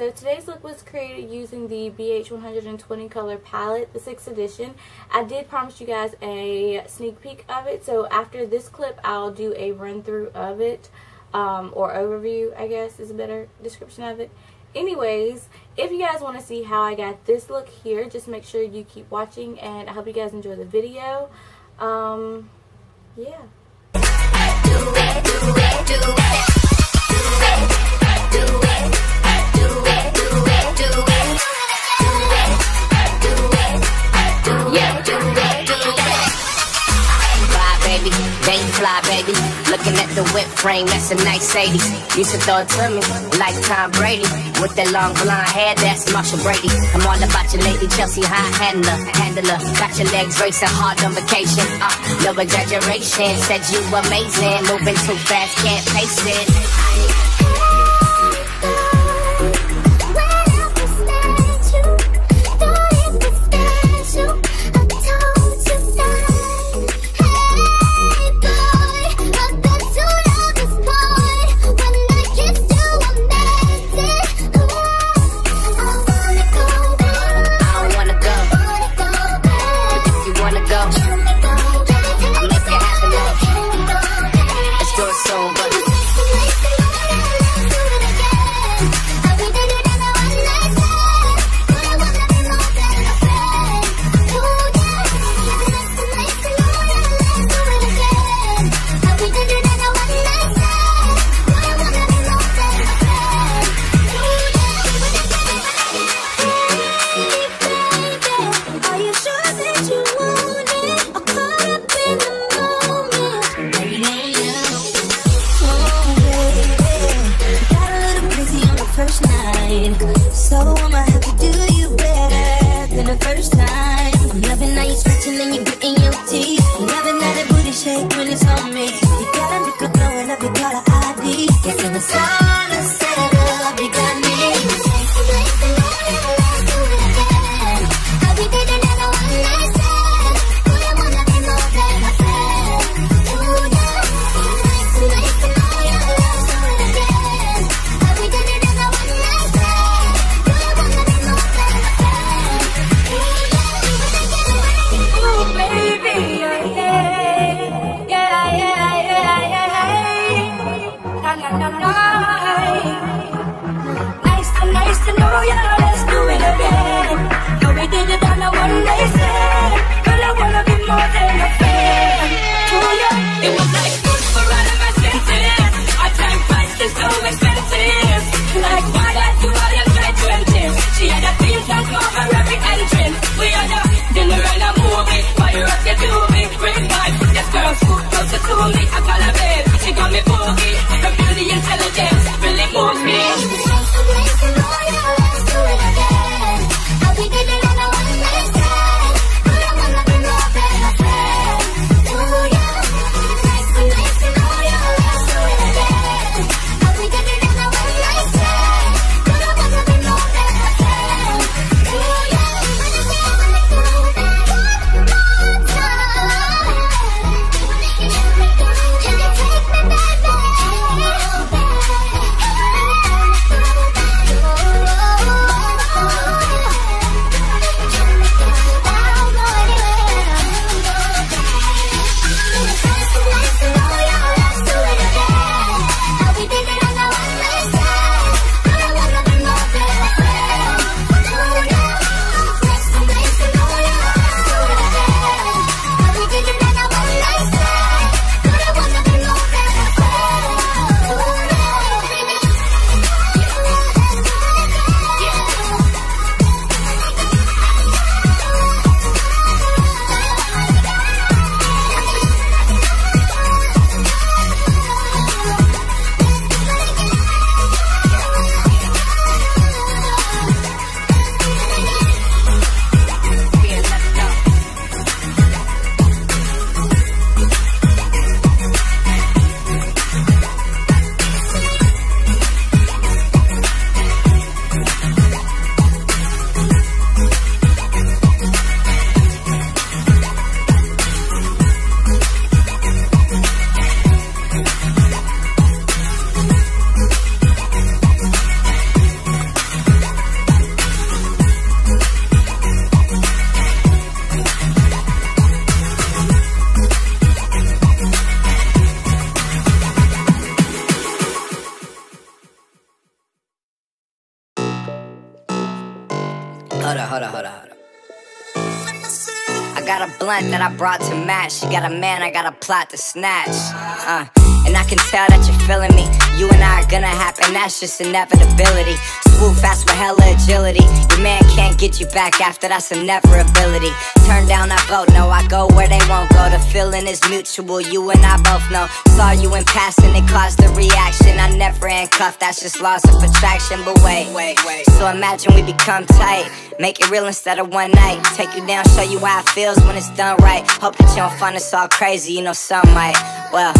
so today's look was created using the BH120 color palette, the 6th edition. I did promise you guys a sneak peek of it, so after this clip I'll do a run through of it, um, or overview I guess is a better description of it. Anyways, if you guys want to see how I got this look here, just make sure you keep watching and I hope you guys enjoy the video. Um, yeah. fly, baby. Looking at the whip frame, that's a nice 80s. Used to throw it to me like Tom Brady. With that long blonde hair, that's Marcia Brady. I'm all about your lady, Chelsea high handler, handler. Got your legs racing hard on vacation. Uh, no exaggeration, said you amazing. Moving too fast, can't pace it. Eu was like hold hold hold. I got a blunt that I brought to match. She got a man, I got a plot to snatch. Uh and I can tell that you're feeling me. You and I are gonna happen, that's just inevitability. Swoop fast with hella agility. Your man can't get you back after that's a never ability. Turn down, I vote no, I go where they won't go. The feeling is mutual, you and I both know. Saw you in passing, it caused the reaction. I never handcuffed, that's just laws of attraction. But wait, wait, wait. So imagine we become tight. Make it real instead of one night. Take you down, show you how it feels when it's done right. Hope that you don't find us all crazy, you know some might. Well,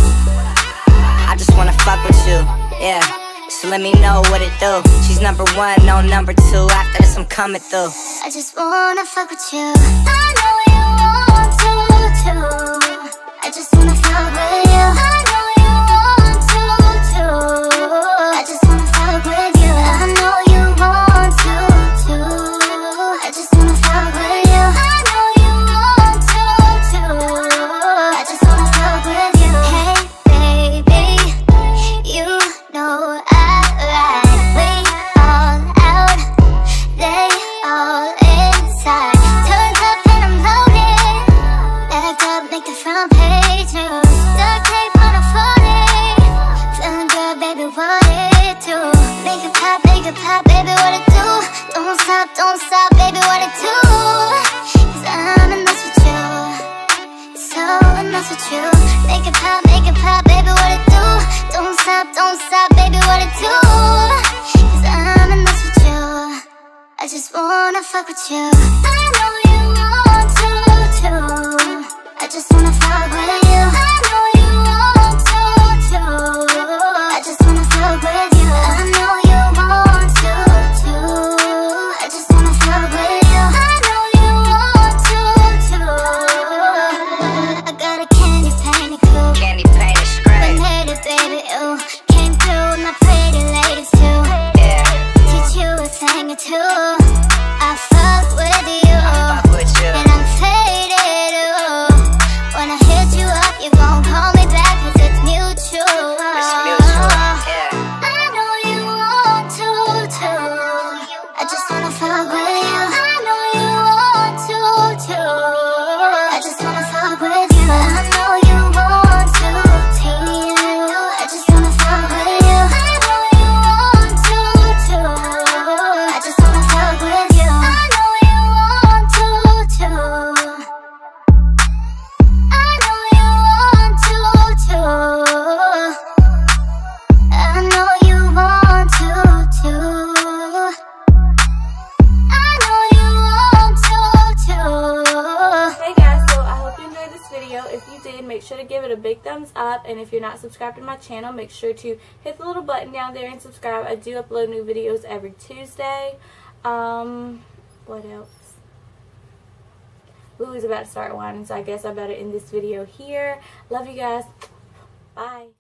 just wanna fuck with you, yeah. So let me know what it do. She's number one, no number two. After this, I'm coming through. I just wanna fuck with you. I know you want to too. I just wanna fuck with you. It pop, baby, what it do? Don't stop, don't stop, baby, what it do? Cause I'm in this with you. So in this with you. Make it pop, make it pop, baby, what it do? Don't stop, don't stop, baby, what it do? Cause I'm in this with you. I just wanna fuck with you. I know you thumbs up. And if you're not subscribed to my channel, make sure to hit the little button down there and subscribe. I do upload new videos every Tuesday. Um, what else? Louie's about to start whining, so I guess I better end this video here. Love you guys. Bye.